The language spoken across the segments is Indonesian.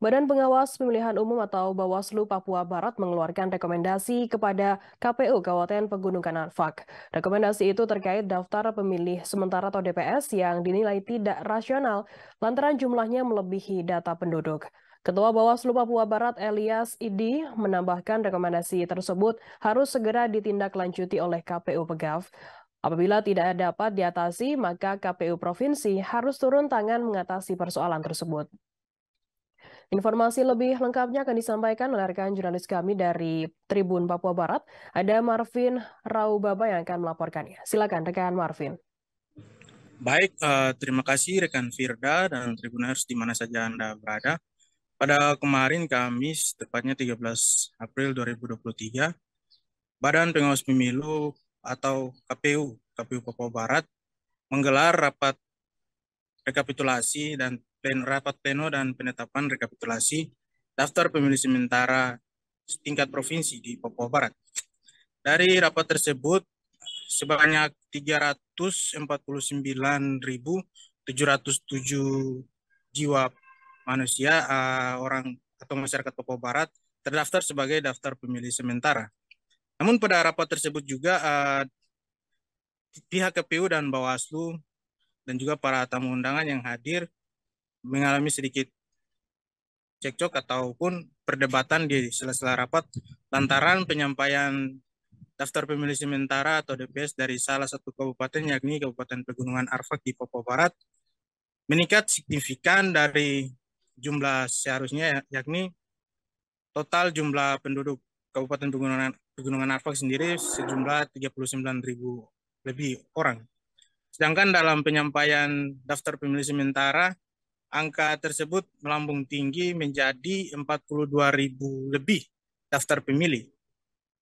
Badan Pengawas Pemilihan Umum atau Bawaslu Papua Barat mengeluarkan rekomendasi kepada KPU Kabupaten Pegunungan Arfak. Rekomendasi itu terkait daftar pemilih sementara atau DPS yang dinilai tidak rasional lantaran jumlahnya melebihi data penduduk. Ketua Bawaslu Papua Barat Elias Idi menambahkan rekomendasi tersebut harus segera ditindaklanjuti oleh KPU Pegaf. Apabila tidak dapat diatasi, maka KPU Provinsi harus turun tangan mengatasi persoalan tersebut. Informasi lebih lengkapnya akan disampaikan oleh rekan jurnalis kami dari Tribun Papua Barat. Ada Marvin Raubaba yang akan melaporkannya. Silakan rekan Marvin. Baik, uh, terima kasih rekan Firda dan Tribuners di mana saja Anda berada. Pada kemarin Kamis, tepatnya 13 April 2023, Badan Pengawas Pemilu atau KPU, KPU Papua Barat, menggelar rapat rekapitulasi dan plen, rapat pleno dan penetapan rekapitulasi daftar pemilih sementara tingkat provinsi di Papua Barat. Dari rapat tersebut, sebanyak 349.707 jiwa manusia uh, orang atau masyarakat Papua Barat terdaftar sebagai daftar pemilih sementara. Namun pada rapat tersebut juga uh, pihak KPU dan Bawaslu dan juga para tamu undangan yang hadir mengalami sedikit cekcok ataupun perdebatan di sela-sela rapat lantaran penyampaian daftar pemilih sementara atau DPS dari salah satu kabupaten yakni Kabupaten Pegunungan Arfak di Papua Barat meningkat signifikan dari jumlah seharusnya yakni total jumlah penduduk Kabupaten Pegunungan Pegunungan Arfak sendiri sejumlah 39.000 lebih orang. Sedangkan dalam penyampaian daftar pemilih sementara angka tersebut melambung tinggi menjadi 42 ribu lebih daftar pemilih.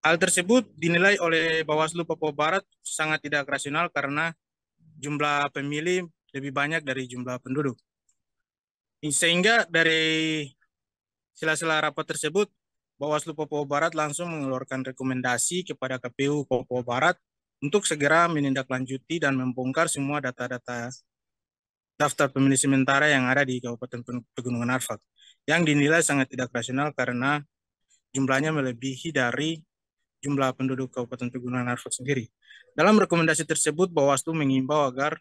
Hal tersebut dinilai oleh Bawaslu Papua Barat sangat tidak rasional karena jumlah pemilih lebih banyak dari jumlah penduduk. Sehingga dari sila-sila rapat tersebut, Bawaslu Papua Barat langsung mengeluarkan rekomendasi kepada KPU Papua Barat untuk segera menindaklanjuti dan membongkar semua data-data daftar pemilih sementara yang ada di Kabupaten Pegunungan Arfak yang dinilai sangat tidak rasional karena jumlahnya melebihi dari jumlah penduduk Kabupaten Pegunungan Arfak sendiri. Dalam rekomendasi tersebut, Bawaslu mengimbau agar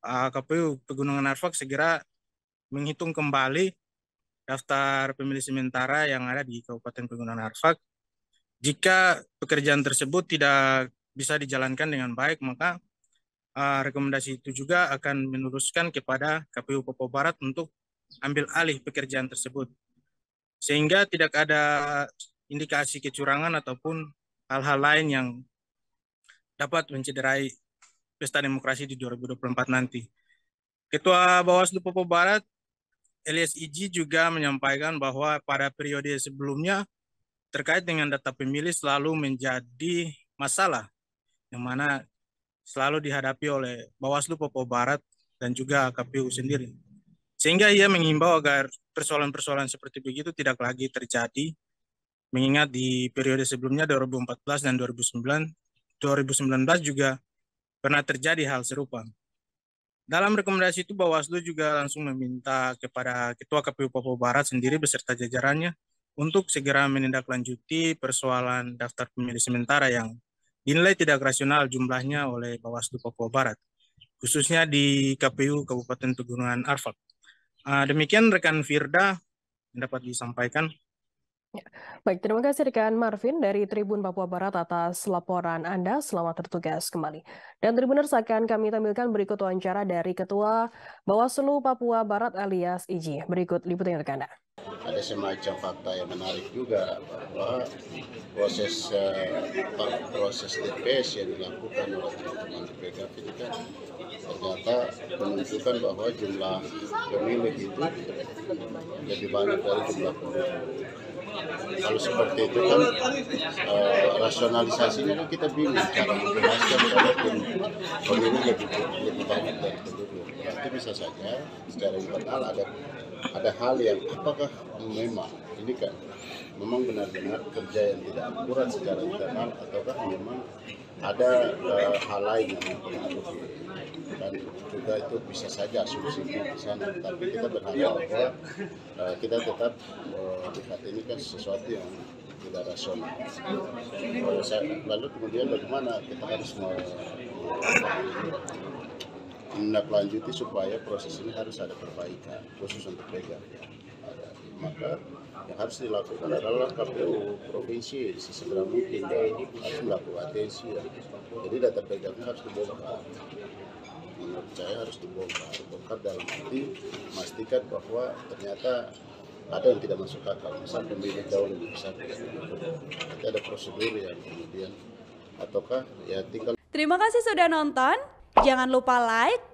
uh, KPU Pegunungan Arfak segera menghitung kembali daftar pemilih sementara yang ada di Kabupaten Pegunungan Arfak. Jika pekerjaan tersebut tidak bisa dijalankan dengan baik, maka rekomendasi itu juga akan meneruskan kepada KPU Papua Barat untuk ambil alih pekerjaan tersebut. Sehingga tidak ada indikasi kecurangan ataupun hal-hal lain yang dapat mencederai pesta demokrasi di 2024 nanti. Ketua Bawaslu Papua Barat, Elias Iji juga menyampaikan bahwa pada periode sebelumnya terkait dengan data pemilih selalu menjadi masalah yang mana selalu dihadapi oleh Bawaslu Papua Barat dan juga KPU sendiri. Sehingga ia mengimbau agar persoalan-persoalan seperti begitu tidak lagi terjadi, mengingat di periode sebelumnya 2014 dan 2009, 2019 juga pernah terjadi hal serupa. Dalam rekomendasi itu Bawaslu juga langsung meminta kepada Ketua KPU Papua Barat sendiri beserta jajarannya untuk segera menindaklanjuti persoalan daftar pemilih sementara yang dinilai tidak rasional jumlahnya oleh Bawaslu Papua Barat, khususnya di KPU Kabupaten Pegunungan Arfak. Uh, demikian rekan Firda yang dapat disampaikan. Ya. Baik, terima kasih rekan Marvin dari Tribun Papua Barat atas laporan Anda. Selamat bertugas kembali. Dan Tribuners akan kami tampilkan berikut wawancara dari Ketua Bawaslu Papua Barat alias IJI. Berikut liputan untuk Anda ada semacam fakta yang menarik juga bahwa proses uh, proses TPS yang dilakukan oleh teman-teman PKP itu kan ternyata menunjukkan bahwa jumlah pemilih itu lebih banyak dari jumlah penduduk. Kalau seperti itu kan uh, rasionalisasinya kan kita bingung cara menjelaskan walaupun pemilih lebih lebih banyak dari penduduk. Nanti bisa saja secara internal ada ada hal yang apakah memang ini kan memang benar-benar kerja yang tidak akurat secara internal ataukah memang ada uh, hal lain yang mempengaruhi dan juga itu bisa saja asumsi di sana. Tapi kita berharap bahwa uh, kita tetap uh, lihat ini kan sesuatu yang tidak rasional. Lalu kemudian bagaimana kita harus menindaklanjuti supaya proses ini harus ada perbaikan khusus untuk pegang. Maka yang harus dilakukan adalah KPU provinsi sesegera mungkin harus melakukan atensi ya. Jadi data pegangnya harus dibongkar. Menurut saya harus dibongkar. Bongkar dalam arti memastikan bahwa ternyata ada yang tidak masuk akal. Misal pemilih jauh lebih besar. Nanti ada prosedur yang kemudian ataukah ya tinggal. Terima kasih sudah nonton. Jangan lupa like,